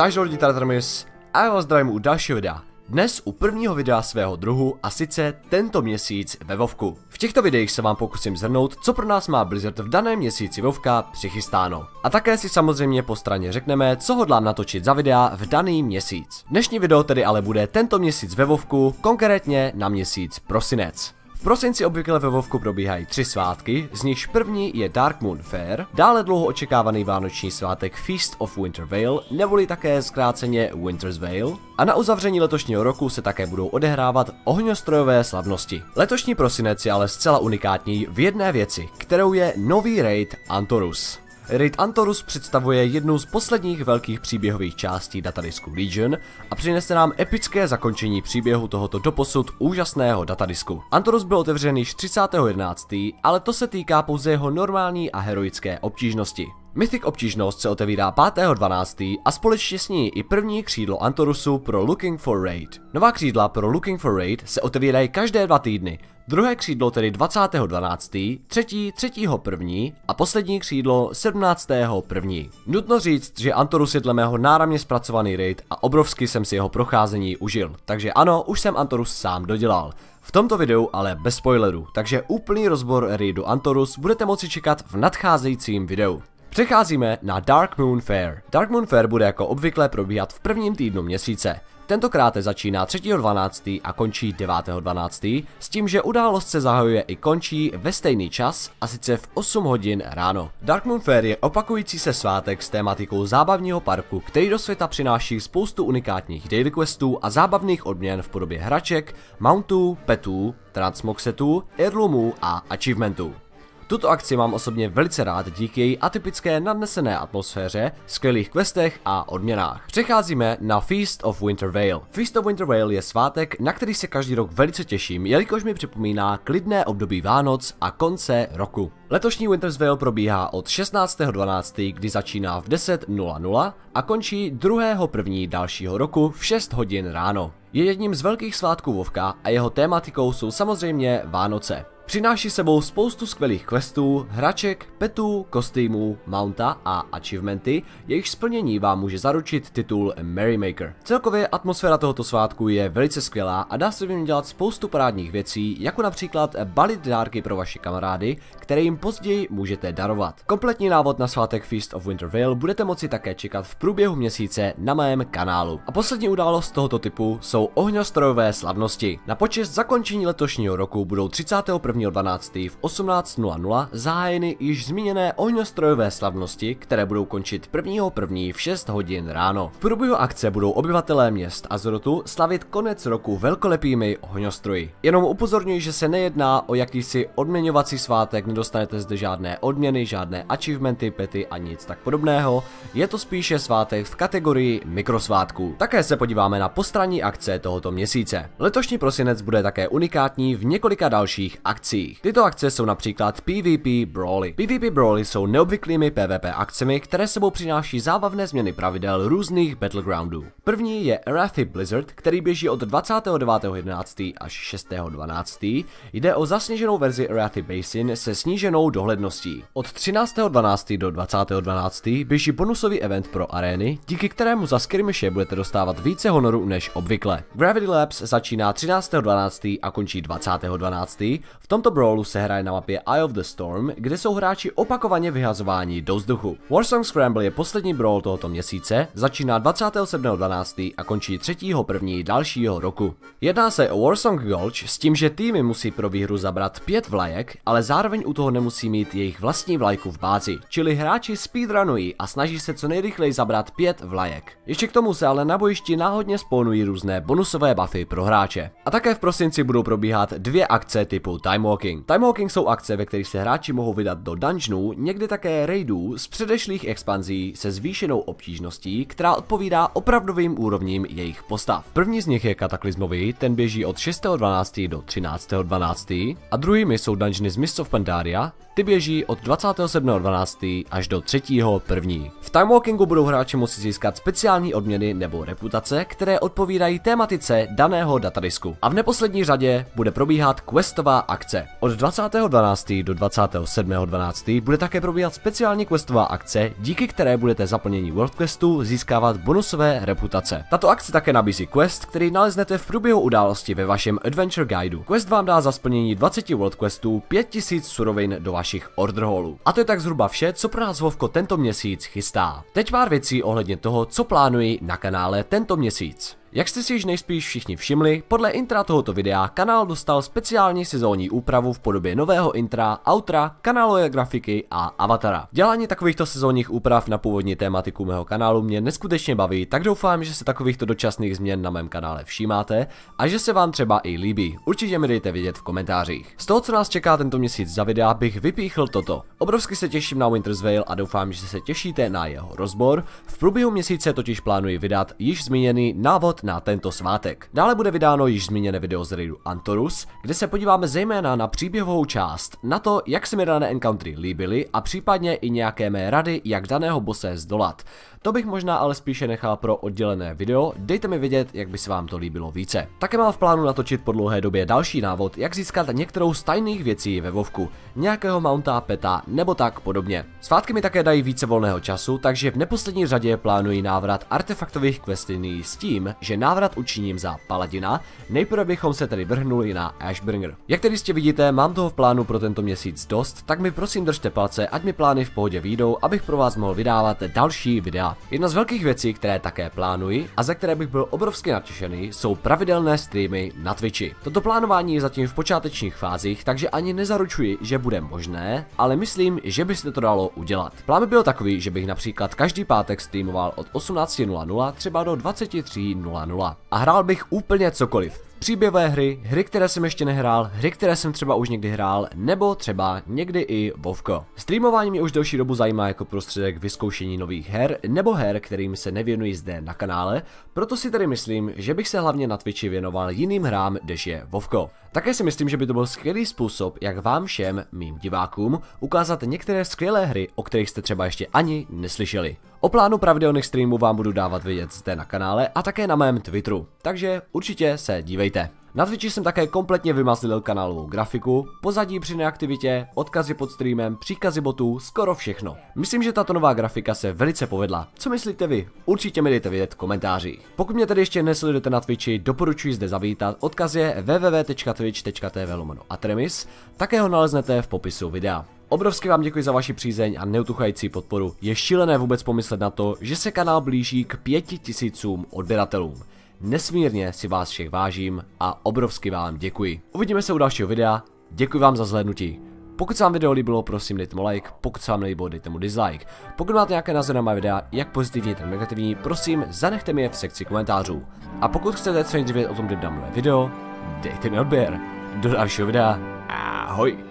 Takže lidi Tartarmis, a já vás zdravím u dalšího videa. Dnes u prvního videa svého druhu a sice tento měsíc ve Vovku. V těchto videích se vám pokusím zhrnout, co pro nás má Blizzard v daném měsíci Vovka přichystáno. A také si samozřejmě po straně řekneme, co hodlám natočit za videa v daný měsíc. Dnešní video tedy ale bude tento měsíc ve Vovku, konkrétně na měsíc prosinec. V prosinci obvykle ve Vovku probíhají tři svátky, z nichž první je Dark Moon Fair, dále dlouho očekávaný vánoční svátek Feast of Winter Veil, neboli také zkráceně Winter's Veil, a na uzavření letošního roku se také budou odehrávat ohňostrojové slavnosti. Letošní prosinec je ale zcela unikátní v jedné věci, kterou je nový raid Antorus. Raid Antorus představuje jednu z posledních velkých příběhových částí datadisku Legion a přinese nám epické zakončení příběhu tohoto doposud úžasného datadisku. Antorus byl otevřen již 30.11., ale to se týká pouze jeho normální a heroické obtížnosti. Mythic obtížnost se otevírá 5.12. a společně s ní i první křídlo Antorusu pro Looking for Raid. Nová křídla pro Looking for Raid se otevírají každé dva týdny, druhé křídlo tedy 20.12., třetí 3.1. a poslední křídlo 17.1. Nutno říct, že Antorus je dle mého náramně zpracovaný raid a obrovsky jsem si jeho procházení užil, takže ano, už jsem Antorus sám dodělal. V tomto videu ale bez spoilerů, takže úplný rozbor raidu Antorus budete moci čekat v nadcházejícím videu. Přecházíme na Dark Moon Fair. Dark Moon Fair bude jako obvykle probíhat v prvním týdnu měsíce. Tentokrát začíná 3.12. a končí 9.12. s tím, že událost se zahajuje i končí ve stejný čas a sice v 8 hodin ráno. Dark Moon Fair je opakující se svátek s tématikou zábavního parku, který do světa přináší spoustu unikátních daily questů a zábavných odměn v podobě hraček, mountů, petů, transmoxetů, heirloomů a achievementů. Tuto akci mám osobně velice rád díky její atypické nadnesené atmosféře, skvělých questech a odměnách. Přecházíme na Feast of Winter Veil. Feast of Winter Veil je svátek, na který se každý rok velice těším, jelikož mi připomíná klidné období Vánoc a konce roku. Letošní Winter's Veil probíhá od 16.12., kdy začíná v 10.00 a končí 2.1. dalšího roku v 6 hodin ráno. Je jedním z velkých svátků Vovka a jeho tématikou jsou samozřejmě Vánoce. Přináší sebou spoustu skvělých questů, hraček, petů, kostýmů, mounta a achievementy, jejich splnění vám může zaručit titul Merrymaker. Celkově atmosféra tohoto svátku je velice skvělá a dá se v něm dělat spoustu parádních věcí, jako například balit dárky pro vaše kamarády, které jim později můžete darovat. Kompletní návod na svátek Feast of Winter Veil budete moci také čekat v průběhu měsíce na mém kanálu. A poslední událost tohoto typu jsou ohňostrojové slavnosti. Na počest zakončení letošního roku budou 31 1.12. v 18.00 zahájeny již zmíněné ohňostrojové slavnosti, které budou končit 1.1. v 6 hodin ráno. V průběhu akce budou obyvatelé měst Azorotu slavit konec roku velkolepými ohňostroji. Jenom upozorňuji, že se nejedná o jakýsi odměňovací svátek, nedostanete zde žádné odměny, žádné achievementy, pety a nic tak podobného. Je to spíše svátek v kategorii mikrosvátků. Také se podíváme na postranní akce tohoto měsíce. Letošní prosinec bude také unikátní v několika dalších akcích akcích. Tyto akce jsou například PvP Brawly. PvP Brawly jsou neobvyklými PvP akcemi, které sebou přináší zábavné změny pravidel různých battlegroundů. První je Arathi Blizzard, který běží od 29.11. až 6.12. Jde o zasněženou verzi Arathi Basin se sníženou dohledností. Od 13.12. do 20.12. běží bonusový event pro arény, díky kterému za skirmishe budete dostávat více honoru než obvykle. Gravity Labs začíná 13.12. a končí 20.12. V tom tomto brawlu se hraje na mapě Eye of the Storm, kde jsou hráči opakovaně vyhazováni do vzduchu. Warsong Scramble je poslední brawl tohoto měsíce, začíná 27.12. a končí 3.1. dalšího roku. Jedná se o Warsong Gulch s tím, že týmy musí pro výhru zabrat pět vlajek, ale zároveň u toho nemusí mít jejich vlastní vlajku v bázi, čili hráči speedrunují a snaží se co nejrychleji zabrat pět vlajek. Ještě k tomu se ale na bojišti náhodně spawnují různé bonusové buffy pro hráče. A také v prosinci budou probíhat dvě akce typu Time Timewalking. Timewalking jsou akce, ve kterých se hráči mohou vydat do dungeonů, někdy také raidů z předešlých expanzí se zvýšenou obtížností, která odpovídá opravdovým úrovním jejich postav. První z nich je kataklizmový, ten běží od 6.12. do 13.12. a druhými jsou dungeony z Mists of Pandaria, Ty běží od 27.12. až do 3.1. V Time Walkingu budou hráči moci získat speciální odměny nebo reputace, které odpovídají tématice daného datadisku. A v neposlední řadě bude probíhat questová akce. Od 20.12. do 27.12. bude také probíhat speciální questová akce, díky které budete zaplnění World Questu získávat bonusové reputace. Tato akce také nabízí quest, který naleznete v průběhu události ve vašem Adventure Guideu. Quest vám dá za splnění 20 World Questů 5000 surovin do vašich order hallů. A to je tak zhruba vše, co pro nás Vovko tento měsíc chystá. Teď pár věcí ohledně toho, co plánuji na kanále tento měsíc. Jak jste si již nejspíš všichni všimli, podle intra tohoto videa kanál dostal speciální sezónní úpravu v podobě nového intra, outra, kanálové grafiky a avatara. Dělání takovýchto sezónních úprav na původní tématiku mého kanálu mě neskutečně baví, tak doufám, že se takovýchto dočasných změn na mém kanále všímáte a že se vám třeba i líbí. Určitě mi dejte vědět v komentářích. Z toho, co nás čeká tento měsíc za videa, bych vypíchl toto. Obrovsky se těším na Winter's Veil a doufám, že se těšíte na jeho rozbor. V průběhu měsíce totiž plánuji vydat již zmíněný návod na tento svátek. Dále bude vydáno již zmíněné video z raidu Antorus, kde se podíváme zejména na příběhovou část, na to, jak se mi dané encountery líbily a případně i nějaké mé rady, jak daného bose zdolat. To bych možná ale spíše nechal pro oddělené video, dejte mi vědět, jak by se vám to líbilo více. Také mám v plánu natočit po dlouhé době další návod, jak získat některou z tajných věcí ve Vovku, nějakého mounta, peta nebo tak podobně. Svátky mi také dají více volného času, takže v neposlední řadě plánuji návrat artefaktových questiní s tím, že návrat učiním za Paladina, nejprve bychom se tedy vrhnuli na Ashbringer. Jak tedy jistě vidíte, mám toho v plánu pro tento měsíc dost, tak mi prosím držte palce, ať mi plány v pohodě výjdou, abych pro vás mohl vydávat další videa. Jedna z velkých věcí, které také plánuji a za které bych byl obrovsky natěšený, jsou pravidelné streamy na Twitchi. Toto plánování je zatím v počátečních fázích, takže ani nezaručuji, že bude možné, ale myslím, že by se to dalo udělat. Plán by byl takový, že bych například každý pátek streamoval od 18.00 třeba do 23.00 a hrál bych úplně cokoliv. Příběhové hry, hry, které jsem ještě nehrál, hry, které jsem třeba už někdy hrál, nebo třeba někdy i Vovko. Streamování mě už delší dobu zajímá jako prostředek vyzkoušení nových her, nebo her, kterým se nevěnuji zde na kanále, proto si tedy myslím, že bych se hlavně na Twitchi věnoval jiným hrám, než je Vovko. Také si myslím, že by to byl skvělý způsob, jak vám všem, mým divákům, ukázat některé skvělé hry, o kterých jste třeba ještě ani neslyšeli. O plánu pravidelných streamů vám budu dávat vědět zde na kanále a také na mém Twitteru, takže určitě se dívejte. Na Twitchi jsem také kompletně vymazlil kanálovou grafiku, pozadí při neaktivitě, odkazy pod streamem, příkazy botů, skoro všechno. Myslím, že tato nová grafika se velice povedla. Co myslíte vy? Určitě mi dejte vědět v komentářích. Pokud mě tedy ještě nesledujete na Twitchi, doporučuji zde zavítat, odkaz je www.twitch.tv Atremis, také ho naleznete v popisu videa. Obrovsky vám děkuji za vaši přízeň a neutuchající podporu. Je šílené vůbec pomyslet na to, že se kanál blíží k pěti tisícům odběratelům. Nesmírně si vás všech vážím a obrovsky vám děkuji. Uvidíme se u dalšího videa, děkuji vám za zhlédnutí. Pokud se vám video líbilo, prosím dejte mu like, pokud se vám nelíbilo, dejte mu dislike. Pokud máte nějaké názory na moje videa, jak pozitivní, tak negativní, prosím, zanechte mi je v sekci komentářů. A pokud chcete co nejdříve o tom, kdy dám video, dejte mi odběr. Do dalšího videa, ahoj!